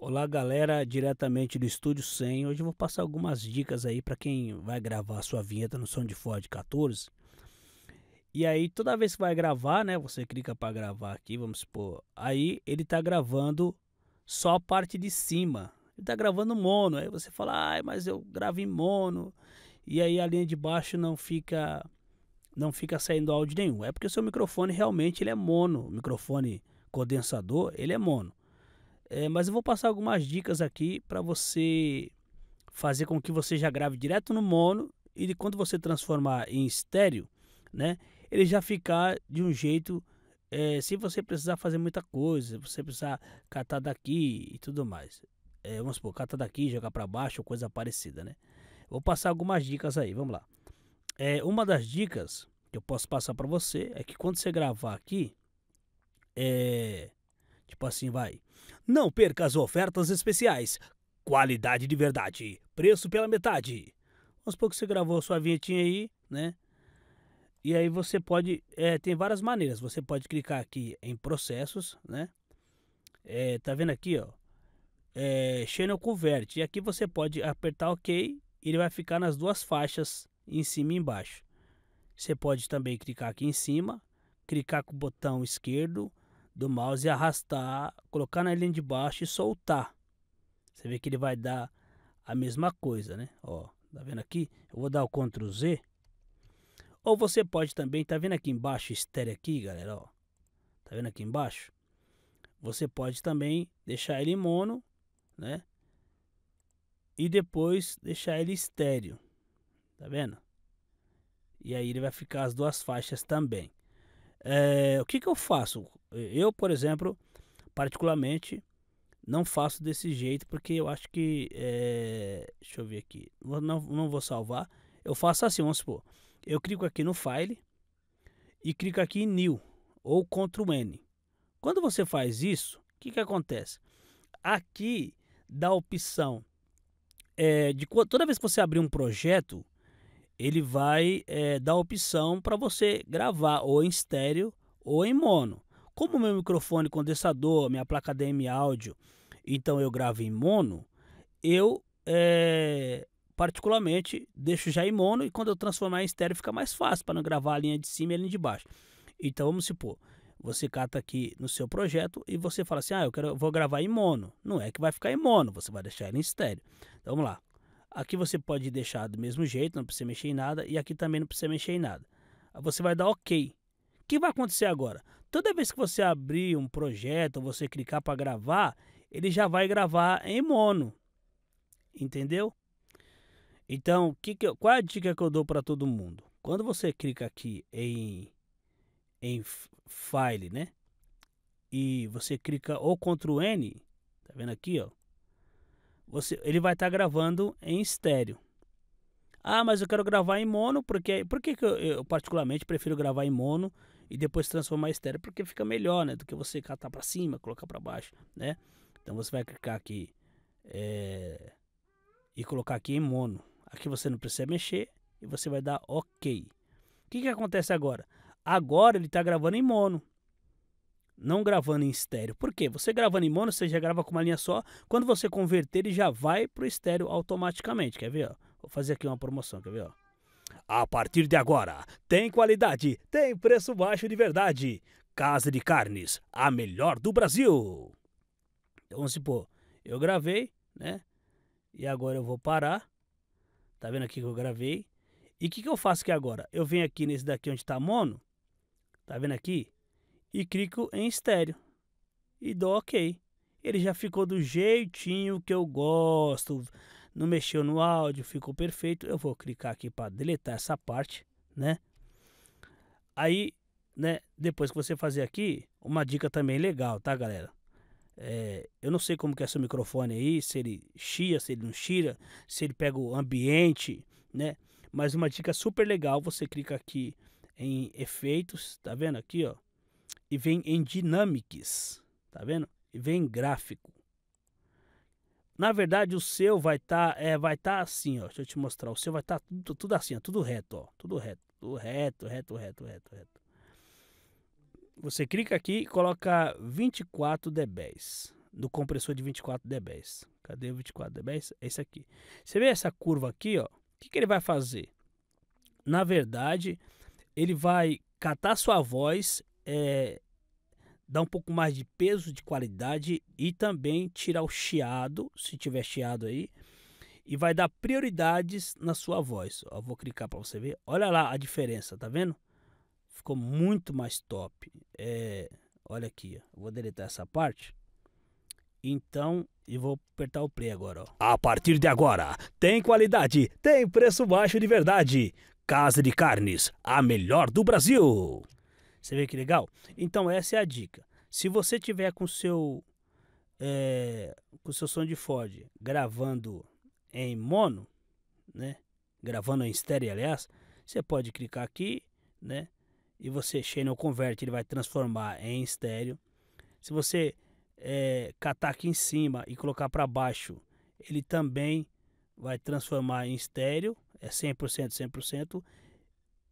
Olá, galera, diretamente do Estúdio 100. Hoje eu vou passar algumas dicas aí para quem vai gravar sua vinheta no som de Ford 14. E aí, toda vez que vai gravar, né, você clica para gravar aqui, vamos supor, aí ele tá gravando só a parte de cima. Ele tá gravando mono, aí você fala: "Ai, mas eu gravo em mono". E aí a linha de baixo não fica não fica saindo áudio nenhum. É porque o seu microfone realmente ele é mono, o microfone condensador, ele é mono. É, mas eu vou passar algumas dicas aqui para você fazer com que você já grave direto no mono e quando você transformar em estéreo, né, ele já ficar de um jeito é, sem você precisar fazer muita coisa, você precisar catar daqui e tudo mais. É, vamos supor, catar daqui, jogar para baixo, coisa parecida, né? Vou passar algumas dicas aí, vamos lá. É, uma das dicas que eu posso passar para você é que quando você gravar aqui, é, tipo assim, vai, não perca as ofertas especiais. Qualidade de verdade. Preço pela metade. Vamos supor que você gravou sua vinhetinha aí, né? E aí você pode. É, tem várias maneiras. Você pode clicar aqui em processos, né? É, tá vendo aqui, ó? É, Channel Convert. E aqui você pode apertar OK ele vai ficar nas duas faixas, em cima e embaixo. Você pode também clicar aqui em cima, clicar com o botão esquerdo do mouse e arrastar, colocar na linha de baixo e soltar. Você vê que ele vai dar a mesma coisa, né? Ó, tá vendo aqui? Eu vou dar o Ctrl Z. Ou você pode também, tá vendo aqui embaixo, estéreo aqui, galera, ó. Tá vendo aqui embaixo? Você pode também deixar ele mono, né? E depois deixar ele estéreo. Tá vendo? E aí ele vai ficar as duas faixas também. É, o que, que eu faço? Eu, por exemplo, particularmente, não faço desse jeito porque eu acho que. É, deixa eu ver aqui. Não, não vou salvar. Eu faço assim, vamos supor. Eu clico aqui no File e clico aqui em New ou Ctrl N. Quando você faz isso, o que, que acontece? Aqui dá a opção é, de toda vez que você abrir um projeto, ele vai é, dar a opção para você gravar ou em estéreo ou em mono. Como meu microfone condensador, minha placa DM áudio, então eu gravo em mono, eu é, particularmente deixo já em mono e quando eu transformar em estéreo fica mais fácil para não gravar a linha de cima e a linha de baixo. Então vamos supor, você cata aqui no seu projeto e você fala assim: "Ah, eu quero vou gravar em mono". Não é que vai ficar em mono, você vai deixar ele em estéreo. Então vamos lá. Aqui você pode deixar do mesmo jeito, não precisa mexer em nada e aqui também não precisa mexer em nada. Você vai dar OK. O que vai acontecer agora? Toda vez que você abrir um projeto, você clicar para gravar, ele já vai gravar em mono. Entendeu? Então, que que qual é a dica que eu dou para todo mundo? Quando você clica aqui em, em File, né? E você clica ou Ctrl N, tá vendo aqui, ó? Você, ele vai estar tá gravando em estéreo. Ah, mas eu quero gravar em mono, porque por que, eu, eu particularmente prefiro gravar em mono e depois transformar em estéreo, porque fica melhor, né? Do que você catar para cima, colocar para baixo, né? Então você vai clicar aqui é, e colocar aqui em mono. Aqui você não precisa mexer e você vai dar OK. O que, que acontece agora? Agora ele está gravando em mono, não gravando em estéreo. Por quê? Você gravando em mono, você já grava com uma linha só. Quando você converter, ele já vai para o estéreo automaticamente. Quer ver? Ó? Vou fazer aqui uma promoção, quer ver? Ó? A partir de agora, tem qualidade, tem preço baixo de verdade. Casa de Carnes, a melhor do Brasil. Então, vamos supor, eu gravei, né? E agora eu vou parar. Tá vendo aqui que eu gravei? E o que, que eu faço aqui agora? Eu venho aqui nesse daqui onde tá mono. Tá vendo aqui? E clico em estéreo. E dou OK. Ele já ficou do jeitinho que eu gosto não mexeu no áudio, ficou perfeito. Eu vou clicar aqui para deletar essa parte, né? Aí, né, depois que você fazer aqui, uma dica também legal, tá, galera? É, eu não sei como que é seu microfone aí, se ele chia, se ele não chia, se ele pega o ambiente, né? Mas uma dica super legal, você clica aqui em efeitos, tá vendo aqui, ó? E vem em dynamics, tá vendo? E vem em gráfico. Na verdade, o seu vai estar tá, é, vai tá assim, ó. Deixa eu te mostrar. O seu vai estar tá tudo, tudo assim, ó, tudo reto, ó. Tudo reto, tudo reto, reto, reto, reto, reto. Você clica aqui e coloca 24 dB, no compressor de 24 dB. Cadê o 24 dB? É esse aqui. Você vê essa curva aqui, ó? O que, que ele vai fazer? Na verdade, ele vai catar sua voz, é, dar um pouco mais de peso, de qualidade e também tirar o chiado, se tiver chiado aí, e vai dar prioridades na sua voz. Vou clicar para você ver. Olha lá a diferença, tá vendo? Ficou muito mais top. É, olha aqui, ó. vou deletar essa parte. Então, eu vou apertar o play agora. Ó. A partir de agora, tem qualidade, tem preço baixo de verdade. Casa de Carnes, a melhor do Brasil. Você vê que legal? Então, essa é a dica. Se você tiver com seu é, com seu som de Ford gravando em mono, né? Gravando em estéreo, aliás, você pode clicar aqui, né? E você Channel Convert, ele vai transformar em estéreo. Se você é, catar aqui em cima e colocar para baixo, ele também vai transformar em estéreo, é 100%, 100%.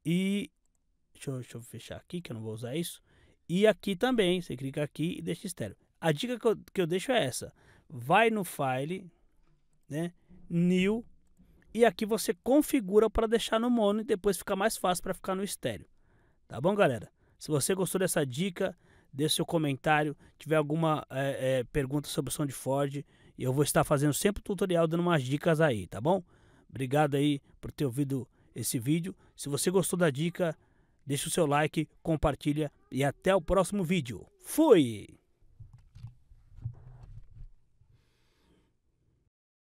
E deixa eu, deixa eu fechar aqui que eu não vou usar isso. E aqui também, você clica aqui e deixa estéreo. A dica que eu, que eu deixo é essa: vai no file, né? New e aqui você configura para deixar no mono e depois fica mais fácil para ficar no estéreo. Tá bom, galera? Se você gostou dessa dica, deixe seu comentário. Tiver alguma é, é, pergunta sobre o som de Ford, eu vou estar fazendo sempre tutorial dando umas dicas aí, tá bom? Obrigado aí por ter ouvido esse vídeo. Se você gostou da dica, deixe o seu like, compartilha e até o próximo vídeo. Fui!